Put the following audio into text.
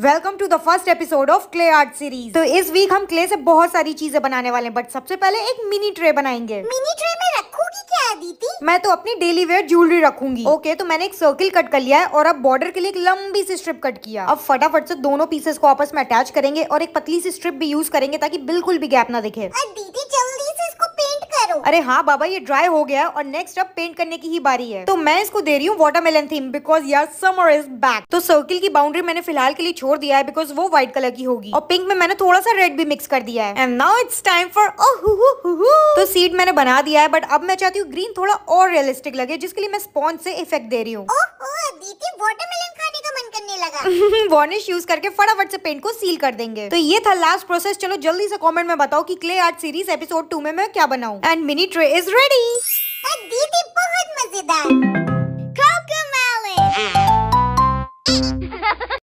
Welcome to the first episode of clay art series तो इस week हम clay से बहुत सारी चीज़ें बनाने वाले हैं बट सबसे पहले एक मिनी ट्रे बनाएँगे। मिनी ट्रे में रखोगी क्या दीदी मैं तो अपनी डेली वेयर ज्वेलरी रखूँगी। ओके okay, तो मैंने एक सर्किल कट कर लिया है और अब बॉर्डर के लिए एक लंबी सी स्ट्रिप कट किया। अब फटाफट से दोनों पीसेस को आपस में अटैच करेंगे और एक पतली सी स्ट्रिप भी यूज़ करेंगे ताकि बिल्कुल भी गैप ना दिखे। दीदी अरे हाँ बाबा, ये ड्राई हो गया और नेक्स्ट अब पेंट करने की ही बारी है। तो मैं इसको दे रही हूँ वाटरमेलन थीम बिकॉज़ यार समर इज़ बैक तो सर्किल की बाउंड्री मैंने फ़िलहाल के लिए छोड़ दिया है बिकॉज़ वो व्हाइट कलर की होगी। और पिंक में मैंने थोड़ा सा रेड भी मिक्स कर दिया है। And now it's time for तो सीड मैंने बना दिया है बट अब मैं चाहती हूँ ग्रीन थोड़ा और रियलिस्टिक लगे, जिसके लिए मैं स्पॉन्ज से इफ़ेक्ट दे रही हूँ ओहो दीदी वाटरमेलन खाने का मन करने लगा वार्निश यूज़ करके फटाफट से पेंट को सील कर देंगे। तो ये था लास्ट प्रोसेस चलो जल्दी से कमेंट में बताओ कि clay art series episode two में मैं क्या बनाऊँ। And mini tray is ready दीदी बहुत मज़ेदार।